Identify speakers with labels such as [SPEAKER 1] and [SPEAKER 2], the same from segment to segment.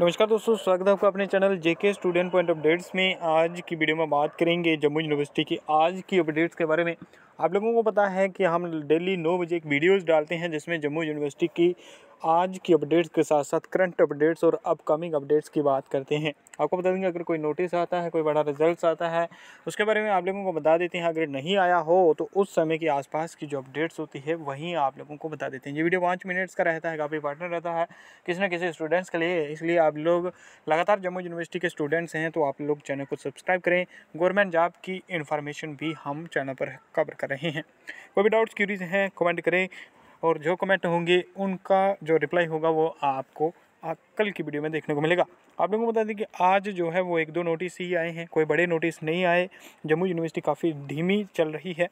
[SPEAKER 1] नमस्कार दोस्तों, स्वागत है आपका अपने channel JK student point updates में। आज की वीडियो में बात करेंगे जम्मू यूनिवर्सिटी की आज की अपडेट्स के बारे में। आप लोगों को पता है कि हम डेली नौ बजे एक वीडियोस डालते हैं जिसमें जम्मू यूनिवर्सिटी की आज की अपडेट्स के साथ साथ करंट अपडेट्स और अपकमिंग अपडेट्स की बात करते हैं। आपको बता देंगे अगर कोई नोटिस आता है, कोई बड़ा रिज़ल्ट आता है, उसके बारे में आप लोगों को बता देते हैं। अगर नहीं आया हो तो उस समय के आसपास की जो अपडेट्स होती है, वहीं आप लोगों को बता देते हैं। ये वीडियो पाँच मिनट्स का रहता है, काफ़ी पार्टनर रहता है, किसी न किसी स्टूडेंट्स के लिए। इसलिए आप लोग लगातार जम्मू यूनिवर्सिटी के स्टूडेंट्स हैं तो आप लोग चैनल को सब्सक्राइब करें। गवर्नमेंट जॉब की इन्फॉर्मेशन भी हम चैनल पर कवर कर रहे हैं। कोई भी डाउट्स क्यूरीज हैं कमेंट करें और जो कमेंट होंगे, उनका जो रिप्लाई होगा, वो आपको कल की वीडियो में देखने को मिलेगा। आप लोगों को बता दें कि आज जो है, वो एक दो नोटिस ही आए हैं। कोई बड़े नोटिस नहीं आए। जम्मू यूनिवर्सिटी काफ़ी धीमी चल रही है।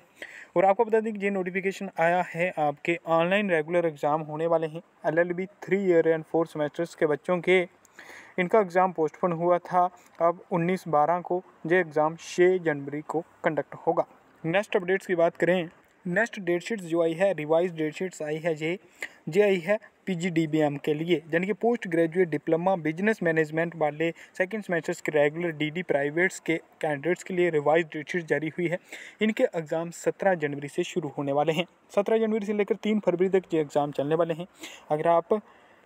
[SPEAKER 1] और आपको बता दें कि ये नोटिफिकेशन आया है, आपके ऑनलाइन रेगुलर एग्ज़ाम होने वाले हैं। L L B three year and four semesters के बच्चों के। इनका एग्ज़ाम पोस्टपोन हुआ था। अब 19 बारह को ये एग्ज़ाम 6 जनवरी को कंडक्ट होगा। नेक्स्ट अपडेट्स की बात करें, नेक्स्ट डेट शीट्स जो आई है रिवाइज डेट शीट्स आई है ये जे आई है पीजीडीबीएम के लिए, यानी कि post graduate diploma business management वाले सेकंड सेमेस्टर्स के रेगुलर डीडी प्राइवेट्स के कैंडिडेट्स के लिए रिवाइज डेट शीट जारी हुई है। इनके एग्ज़ाम 17 जनवरी से शुरू होने वाले हैं। 17 जनवरी से लेकर 3 फरवरी तक ये एग्ज़ाम चलने वाले हैं। अगर आप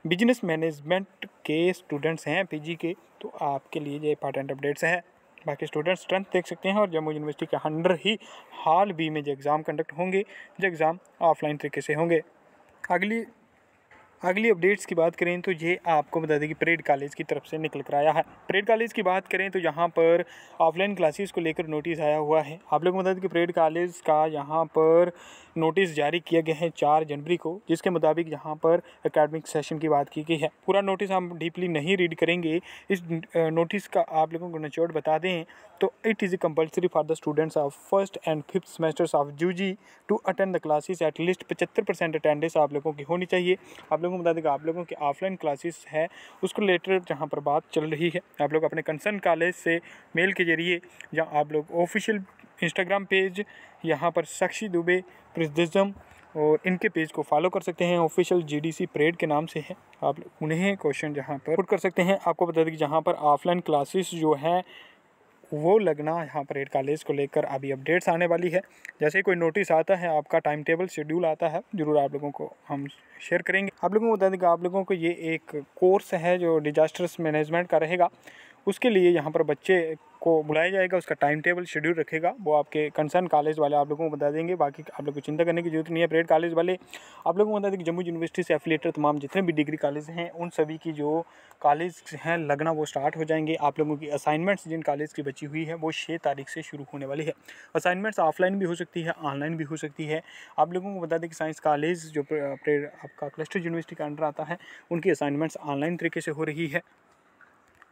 [SPEAKER 1] बिज़नेस मैनेजमेंट के स्टूडेंट्स हैं, पीजी के तो आपके लिए ये इंपॉर्टेंट अपडेट्स हैं। बाकी स्टूडेंट्स स्ट्रेंथ देख सकते हैं और जम्मू यूनिवर्सिटी के अंडर ही हाल भी में जो एग्ज़ाम कंडक्ट होंगे, जो एग्ज़ाम ऑफलाइन तरीके से होंगे। अगली अगली अपडेट्स की बात करें तो ये आपको बता दें कि परेड कॉलेज की तरफ़ से निकल कर आया है। परेड कॉलेज की बात करें तो यहाँ पर ऑफलाइन क्लासेस को लेकर नोटिस आया हुआ है। आप लोगों को बता दें कि परेड कॉलेज का यहाँ पर नोटिस जारी किया गया है चार जनवरी को, जिसके मुताबिक यहाँ पर एकेडमिक सेशन की बात की गई है। पूरा नोटिस हम डीपली नहीं रीड करेंगे। इस नोटिस का आप लोगों को नचोड़ बता दें तो it is a compulsory for the students of first and fifth semesters of JU to attend the classes at least पचहत्तर परसेंट अटेंडेंस आप लोगों की होनी चाहिए। आप लोगों को बता देगा आप लोगों की ऑफलाइन क्लासेस है, उसको रिलेटेड जहाँ पर बात चल रही है, आप लोग अपने कंसर्न कॉलेज से मेल के ज़रिए या आप लोग ऑफिशियल इंस्टाग्राम पेज यहाँ पर साक्षी दुबे प्रिज्म और इनके पेज को फॉलो कर सकते हैं। ऑफिशियल जीडीसी परेड के नाम से है। आप उन्हें क्वेश्चन जहाँ पर पुट कर सकते हैं। आपको बता दें कि जहाँ पर ऑफलाइन क्लासेस जो हैं वो लगना यहाँ पर एड कॉलेज को लेकर अभी अपडेट्स आने वाली है। जैसे कोई नोटिस आता है, आपका टाइम टेबल शेड्यूल आता है, ज़रूर आप लोगों को हम शेयर करेंगे। आप लोगों को बता दें कि आप लोगों को ये एक कोर्स है जो डिजास्टर्स मैनेजमेंट का रहेगा। उसके लिए यहाँ पर बच्चे को बुलाया जाएगा, उसका टाइम टेबल शेड्यूल रखेगा। वो आपके कंसर्न कॉलेज वाले आप लोगों को बता देंगे। बाकी आप लोग को चिंता करने की ज़रूरत नहीं है। परेड कॉलेज वाले, आप लोगों को बता दें कि जम्मू यूनिवर्सिटी से एफिलेटेड तमाम जितने भी डिग्री कॉलेज हैं, उन सभी की जो कॉलेज हैं, लगना वो स्टार्ट हो जाएँगे। आप लोगों की असाइनमेंट्स जिन कॉलेज की बची हुई है, वो छः तारीख से शुरू होने वाली है। असाइनमेंट्स ऑफलाइन भी हो सकती है ऑनलाइन भी हो सकती है। आप लोगों को बता दें कि साइंस कॉलेज जो आपका क्लस्टर यूनिवर्सिटी का अंडर आता है, उनकी असाइनमेंट्स ऑनलाइन तरीके से हो रही है।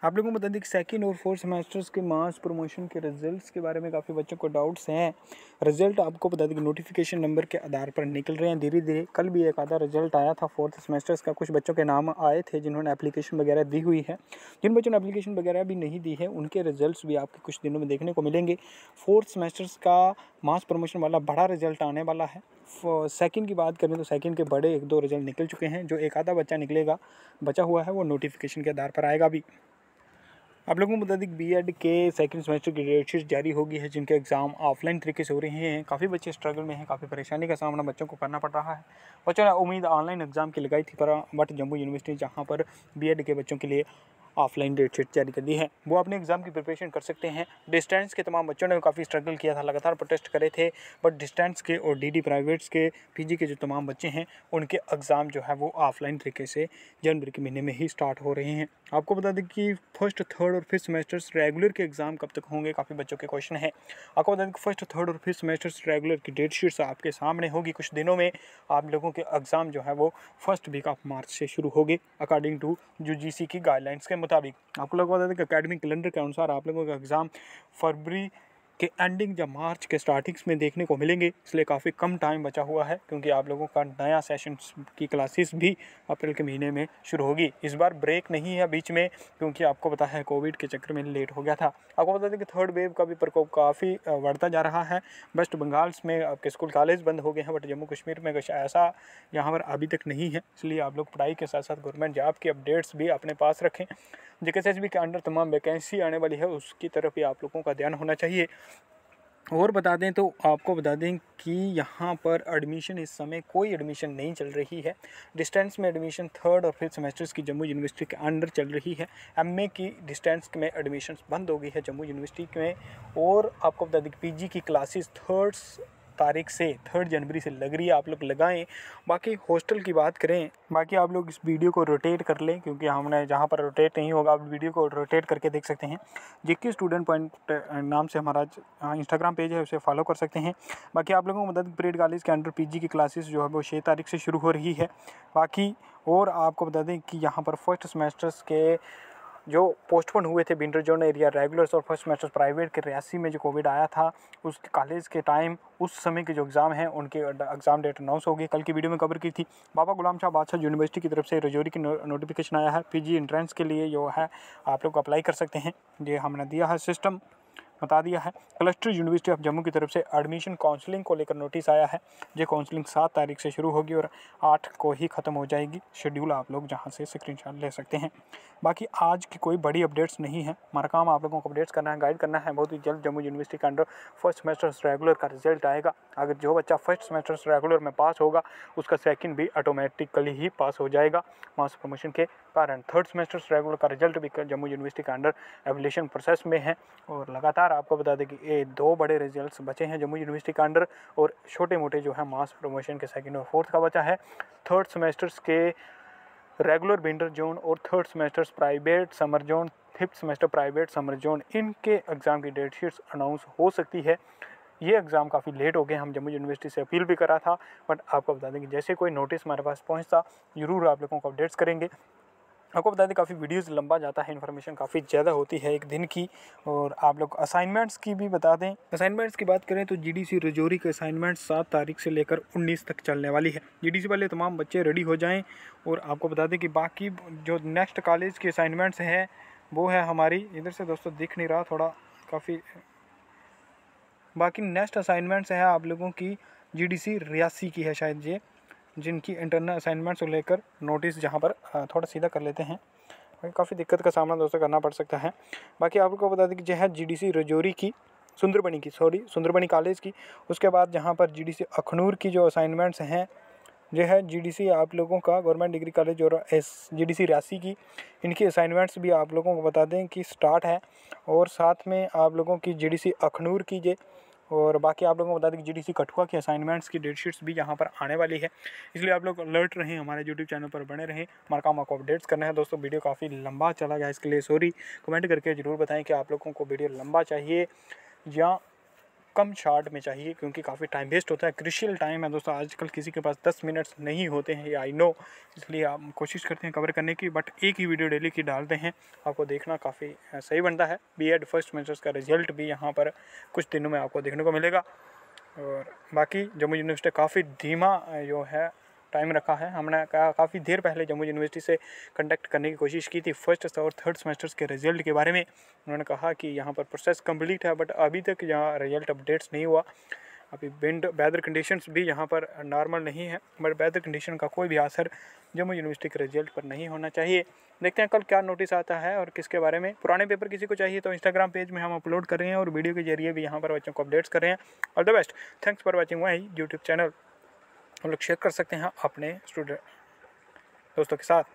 [SPEAKER 1] आप लोगों को बता दें कि सेकेंड और फोर्थ सेमेस्टर्स के मास प्रमोशन के रिजल्ट्स के बारे में काफ़ी बच्चों को डाउट्स हैं। रिज़ल्ट आपको बता दें कि नोटिफिकेशन नंबर के आधार पर निकल रहे हैं धीरे धीरे कल भी एक आधा रिज़ल्ट आया था फोर्थ सेमेस्टर्स का। कुछ बच्चों के नाम आए थे जिन्होंने एप्लीकेशन वगैरह दी हुई है। जिन बच्चों ने एप्लीकेशन वगैरह भी नहीं दी है, उनके रिज़ल्ट भी आपके कुछ दिनों में देखने को मिलेंगे। फोर्थ सेमेस्टर्स का मास प्रमोशन वाला बड़ा रिज़ल्ट आने वाला है। सेकंड की बात करें तो सेकंड के बड़े एक दो रिज़ल्ट निकल चुके हैं, जो एक आधा बच्चा निकलेगा। बचा हुआ है वो नोटिफिकेशन के आधार पर आएगा भी। आप लोगों को बता दें बी एड के सेकेंड सेमेस्टर की डेट शीट जारी होगी है, जिनके एग्ज़ाम ऑफलाइन तरीके से हो रहे हैं। काफ़ी बच्चे स्ट्रगल में हैं, काफ़ी परेशानी का सामना बच्चों को करना पड़ रहा है। बच्चों ने उम्मीद ऑनलाइन एग्ज़ाम की लगाई थी पर बट जम्मू यूनिवर्सिटी जहाँ पर बी के बच्चों के लिए ऑफलाइन डेट शीट जारी कर दी है। वो अपने एग्ज़ाम की प्रिपरेशन कर सकते हैं। डिस्टेंस के तमाम बच्चों ने काफ़ी स्ट्रगल किया था, लगातार प्रोटेस्ट करे थे, बट डिस्टेंस के और डी प्राइवेट्स के, पीजी के जो तमाम बच्चे हैं, उनके एग्ज़ाम जो है वो ऑफलाइन तरीके से जनवरी के महीने में ही स्टार्ट हो रहे हैं। आपको बता दें कि फ़र्स्ट, थर्ड और फिफ्थ सेमेस्टर्स रेगुलर के एग्ज़ाम कब तक होंगे, काफ़ी बच्चों के क्वेश्चन हैं। आपको बता दें कि फ़र्स्ट, थर्ड और फिफ्थ सेमेस्टर्स रेगुलर की डेट शीट्स आपके सामने होगी। कुछ दिनों में आप लोगों के एग्ज़ाम जो है वो फ़र्स्ट वीक ऑफ़ मार्च से शुरू होगी अकॉर्डिंग टू यू की गाइडलाइंस के मुताबिक। आपको लगवा बता दें कि अकेडमिक कैलेंडर के अनुसार आप लोगों का एग्ज़ाम फरवरी के एंडिंग या मार्च के स्टार्टिंग्स में देखने को मिलेंगे, इसलिए काफ़ी कम टाइम बचा हुआ है, क्योंकि आप लोगों का नया सेशन की क्लासेस भी अप्रैल के महीने में शुरू होगी। इस बार ब्रेक नहीं है बीच में, क्योंकि आपको पता है कोविड के चक्कर में लेट हो गया था। आपको बता दें कि थर्ड वेव का भी प्रकोप काफ़ी बढ़ता जा रहा है। वेस्ट बंगाल में आपके स्कूल कॉलेज बंद हो गए हैं बट जम्मू कश्मीर में कुछ ऐसा यहाँ पर अभी तक नहीं है। इसलिए आप लोग पढ़ाई के साथ साथ गवर्नमेंट जॉब की अपडेट्स भी अपने पास रखें। जे के अंडर तमाम वैकेंसी आने वाली है, उसकी तरफ़ भी आप लोगों का ध्यान होना चाहिए। और बता दें तो आपको बता दें कि यहाँ पर एडमिशन इस समय कोई एडमिशन नहीं चल रही है। डिस्टेंस में एडमिशन थर्ड और फिफ्थ सेमेस्टर्स की जम्मू यूनिवर्सिटी के अंडर चल रही है। एमए की डिस्टेंस में एडमिशन बंद हो गई है जम्मू यूनिवर्सिटी में। और आपको बता दें कि पीजी की क्लासेस थर्ड्स तारीख से थर्ड जनवरी से लग रही है, आप लोग लगाएँ। बाकी हॉस्टल की बात करें, बाकी आप लोग इस वीडियो को रोटेट कर लें, क्योंकि हमने जहाँ पर रोटेट नहीं होगा, आप वीडियो को रोटेट करके देख सकते हैं। जिक्की स्टूडेंट पॉइंट नाम से हमारा इंस्टाग्राम पेज है, उसे फॉलो कर सकते हैं। बाकी आप लोगों को मदद परेड कॉलेज के अंडर पी की क्लासेस जो है, वो छः तारीख से शुरू हो रही है। बाकी और आपको बता दें कि यहाँ पर फ़र्स्ट सेमेस्टर्स के जो पोस्टपोन हुए थे विंटर जोन एरिया रेगुलर्स और फ़र्स्ट सेमेस्टर प्राइवेट के रियासी में जो कोविड आया था, उस कॉलेज के टाइम उस समय के जो एग्ज़ाम हैं, उनके एग्ज़ाम डेट अनाउंस हो गई। कल की वीडियो में कवर की थी, बाबा गुलाम शाह बादशाह यूनिवर्सिटी की तरफ़ से रजौरी की नोटिफिकेशन आया है। पीजी एंट्रेंस के लिए जो है, आप लोग अप्लाई कर सकते हैं। ये हमने दिया है सिस्टम बता दिया है। क्लस्टर यूनिवर्सिटी ऑफ़ जम्मू की तरफ़ से एडमिशन काउंसलिंग को लेकर नोटिस आया है। ये काउंसलिंग सात तारीख से शुरू होगी और आठ को ही ख़त्म हो जाएगी। शेड्यूल आप लोग जहाँ से स्क्रीन ले सकते हैं। बाकी आज की कोई बड़ी अपडेट्स नहीं है। हमारा काम आप लोगों को अपडेट्स करना है गाइड करना है। बहुत ही जल्द जम्मू यूनिवर्सिटी के अंडर फ़र्स्ट सेमेस्टर रेगुलर का रिज़ल्ट आएगा। अगर जो बच्चा फ़र्स्ट सेमेस्टर रेगुलर में पास होगा, उसका सेकंड भी ऑटोमेटिकली ही पास हो जाएगा। मास प्रमोशन के कारण थर्ड सेमेस्टर रेगुलर का रिज़ल्ट भी जम्मू यूनिवर्सिटी के अंडर एवलेशन प्रोसेस में है और लगातार आपको बता दें कि ये दो बड़े रिजल्ट्स बचे हैं जम्मू यूनिवर्सिटी के अंडर और छोटे मोटे जो है मास प्रमोशन के सेकेंड और फोर्थ का बचा है। थर्ड सेमेस्टर्स के रेगुलर विंटर जोन और third semesters private summer zone fifth semester private summer zone इनके एग्ज़ाम की डेट शीट्स अनाउंस हो सकती है। ये एग्ज़ाम काफ़ी लेट हो गए, हम जम्मू यूनिवर्सिटी से अपील भी करा था बट आपको बता दें कि जैसे कोई नोटिस हमारे पास पहुँचता, ज़रूर आप लोगों को अपडेट्स करेंगे। आपको बता दें, काफ़ी वीडियोस लंबा जाता है इन्फॉर्मेशन काफ़ी ज़्यादा होती है एक दिन की। और आप लोग असाइनमेंट्स की भी बता दें। असाइनमेंट्स की बात करें तो जीडीसी रजौरी के असाइनमेंट सात तारीख से लेकर उन्नीस तक चलने वाली है। जीडीसी वाले तमाम बच्चे रेडी हो जाएँ और आपको बता दें कि बाकी जो नेक्स्ट कॉलेज के असाइनमेंट्स हैं, वो है हमारी। इधर से दोस्तों दिख नहीं रहा, थोड़ा काफ़ी बाकी नेक्स्ट असाइनमेंट्स हैं आप लोगों की। जीडीसी रियासी की है शायद ये। जिनकी इंटरनल असाइनमेंट्स को लेकर नोटिस जहाँ पर थोड़ा सीधा कर लेते हैं। काफ़ी दिक्कत का सामना दोस्तों करना पड़ सकता है। बाकी आपको बता दें कि जो है जीडीसी रजौरी की, सुंदरबनी की सॉरी सुंदरबनी कॉलेज की। उसके बाद जहाँ पर जीडीसी अखनूर की जो असाइनमेंट्स हैं जो है जीडीसी आप लोगों का गवर्नमेंट डिग्री कॉलेज और एस जीडीसी रियासी की। इनकी असाइनमेंट्स भी आप लोगों को बता दें कि स्टार्ट है और साथ में आप लोगों की जीडीसी अखनूर की जो और बाकी आप लोगों को बता दें कि जी कठुआ की असाइनमेंट्स की डेट शीट्स भी यहाँ पर आने वाली है। इसलिए आप लोग अलर्ट रहें, हमारे यूट्यूब चैनल पर बने रहें, हमारा काम आपको अपडेट्स करना है। दोस्तों वीडियो काफ़ी लंबा चला गया इसके लिए सॉरी कमेंट करके ज़रूर बताएँ कि आप लोगों को वीडियो लंबा चाहिए या कम शार्ट में चाहिए, क्योंकि काफ़ी टाइम वेस्ट होता है। क्रिशियल टाइम है दोस्तों, आजकल किसी के पास दस मिनट्स नहीं होते हैं, ये आई नो इसलिए आप कोशिश करते हैं कवर करने की बट एक ही वीडियो डेली की डालते हैं। आपको देखना काफ़ी सही बनता है। बी एड फ़र्स्ट मेजर्स का रिज़ल्ट भी यहाँ पर कुछ दिनों में आपको देखने को मिलेगा। और बाकी जम्मू यूनिवर्सिटी काफ़ी धीमा जो है टाइम रखा है। हमने काफ़ी देर पहले जम्मू यूनिवर्सिटी से कंडक्ट करने की कोशिश की थी फ़र्स्ट और थर्ड सेमेस्टर्स के रिज़ल्ट के बारे में। उन्होंने कहा कि यहाँ पर प्रोसेस कंप्लीट है बट अभी तक यहाँ रिज़ल्ट अपडेट्स नहीं हुआ। अभी विंड वेदर कंडीशंस भी यहाँ पर नॉर्मल नहीं है बट वेदर कंडीशन का कोई भी असर जम्मू यूनिवर्सिटी के रिज़ल्ट पर नहीं होना चाहिए। देखते हैं कल क्या नोटिस आता है और किसके बारे में। पुराने पेपर किसी को चाहिए तो इंस्टाग्राम पेज में हम अपलोड कर रहे हैं और वीडियो के ज़रिए भी यहाँ पर बच्चों को अपडेट्स कर रहे हैं। All the best thanks for watching my YouTube channel हम लोग शेयर कर सकते हैं अपने स्टूडेंट दोस्तों के साथ।